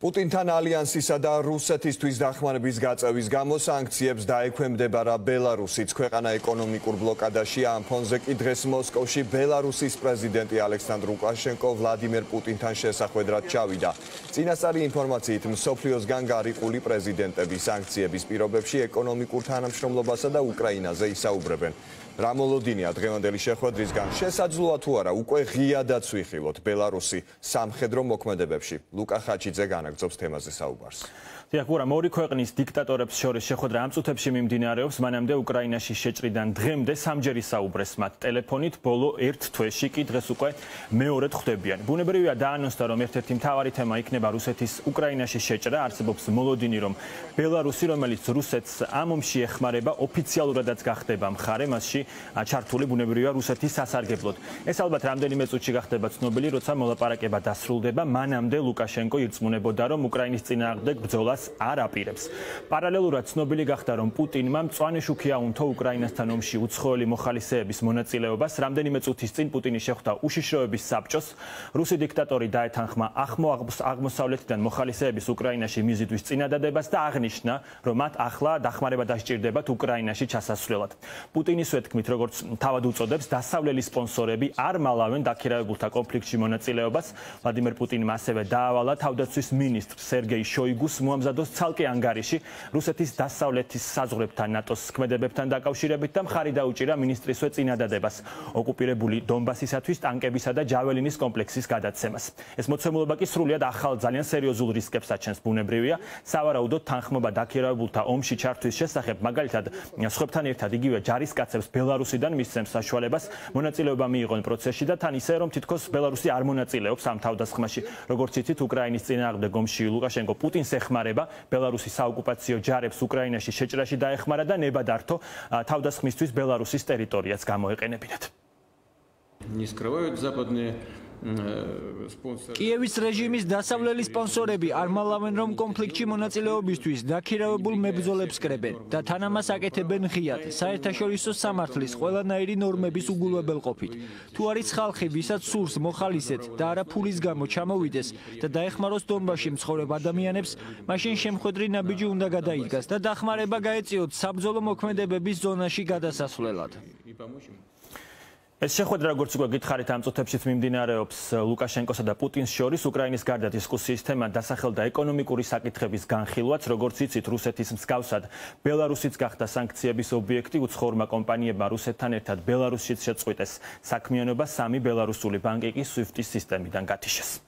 პუტინთან ალიანსისა და რუსეთისთვის დახმარების გაწევის გამო სანქციებს დაექვემდებარა ბელარუსიც. ქვეყანა ეკონომიკურ ბლოკადაში ამ ფონზე კი დღეს მოსკოვში ბელარუსის პრეზიდენტი ალექსანდრ ლუკაშენკო ვლადიმერ პუტინთან შესახვედრად ჩავიდა. წინასწარი ინფორმაციით, მსოფლიოსგან გარიყული პრეზიდენტები სანქციების პირობებში ეკონომიკურ თანამშრომლობასა და უკრაინაზე ისაუბრებენ. რამოლოდინია დღევანდელი შეხვედრისგან შესაძლოა თუ არა უკვე ღიადაც ვიხილოთ ბელარუსი სამხედრო მოქმედებებში ლუკა ხაჩიძე განაგზობს თემაზე საუბარს. დიახურა მორი ქვეყნის დიქტატორებს შორის შეხვედრა ამ წუთებში მიმდინარეობს. მანამდე უკრაინაში შეჭრიდან დღემდე სამჯერ ისაუბრეს მათ. ტელეფონით ბოლო ერთ თვეში კი დღეს უკვე მეორედ ხვდებიან. ბუნებრივია დაანონსდა რომ ერთ-ერთი მთავარი თემა იქნება რუსეთის უკრაინაში შეჭრა. არსებობს მოლოდინი რომ ბელარუსი რომელიც რუსეთს ამ ომში ეხმარება ოფიციალურადაც გახდება მხარე მასში ჩართული ბუნებრივია რუსეთის სასარგებლოდ. ეს ალბათ რამდენიმე წუთში გახდება ცნობილი როცა მოლაპარაკება დასრულდება. მანამდე ლუკაშენკო ირწმუნებოდა რომ უკრაინის წინააღმდეგ ბრძოლა ამას არ აპირებს. პარალელურად ცნობილი გახდა, რომ პუტინმა მწვანე შუქი აუნთო უკრაინასთან ომში უცხოელი მოხალისეების მონაწილეობას. რამდენიმე წუთის წინ პუტინი შეხვდა უშიშროების საბჭოს. რუსი დიქტატორი დაეთანხმა ახმო აღმოსავლეთიდან მოხალისეების უკრაინაში მიზიდვის წინადადებას და აღნიშნა, რომ მათ ახლა დახმარება დასჭირდებათ უკრაინაში ჩასასვლელად. პუტინის ეთქმით, როგორც თავად უწოდებს, დასავლელი სპონსორები არ მალავენ დაქირავებულთა კონფლიქტში მონაწილეობას. ვლადიმერ პუტინმა ასევე დაავალა თავდაცვის მინისტრ სერგეი შოიგუს მოამზადა მომზადოს ცალკე ანგარიში რუსეთის დასავლეთის საზღვრებთან ნატოს ქმედებებთან დაკავშირებით და მხარი დაუჭირა ministriswe წინადადებას ოკუპირებული დონბასისათვის ტანკებისა და ჯაველინის კომპლექსის გადაცემას. ეს მოცემულობა კი სრულიად ახალ ძალიან სერიოზულ რისკებს აჩენს ბუნებრივია. სავარაუდოდ თანხმობა დაქირავებულთა ომში ჩართვის შესახებ მაგალითად სხვებთან ერთად იგივე ჯარისკაცებს ბელარუსიდან მისცემს საშუალებას მონაწილეობა მიიღონ პროცესში და თან ისე რომ თითქოს ბელარუსი არ მონაწილეობს ამ თავდასხმაში. როგორც იცით, უკრაინის წინააღმდეგ ომში ლუკაშენკო პუტინს ეხმარება ეხმარება ბელარუსის საოკუპაციო ჯარებს უკრაინაში შეჭრაში დაეხმარა და ნებადართო თავდასხმისთვის ბელარუსის ტერიტორიაც გამოეყენებინათ. Не скрывают западные კიევის რეჟიმის დასავლელი სპონსორები არ მალავენ რომ კონფლიქტში მონაწილეობისთვის დაქირავებულ მებრძოლებს კრებენ და თანამას აკეთებენ ღიად საერთაშორისო სამართლის ყველანაირი ნორმების უგულებელყოფით თუ არის ხალხი ვისაც სურს მოხალისეთ და არა ფულის გამო ჩამოვიდეს და დაეხმაროს დონბაში მცხოვრებ ადამიანებს მაშინ შემხვედრი ნაბიჯი უნდა გადაიდგას და დახმარება გაეწიოთ საბრძოლო მოქმედებების ზონაში გადასასვლელად ეს შეხვედრა როგორც უკვე გითხარით ამ წუთებშიც მიმდინარეობს ლუკაშენკოსა და პუტინს შორის უკრაინის გარდა დისკუსიის თემა დასახელდა ეკონომიკური საკითხების განხილვაც როგორც იცით რუსეთის მსგავსად ბელარუსიც გახდა სანქციების ობიექტი უცხოურმა კომპანიებმა რუსეთთან ერთად ბელარუსშიც შეწყვიტეს საქმიანობა სამი ბელარუსული ბანკი კი SWIFT-ის სისტემიდან გათიშეს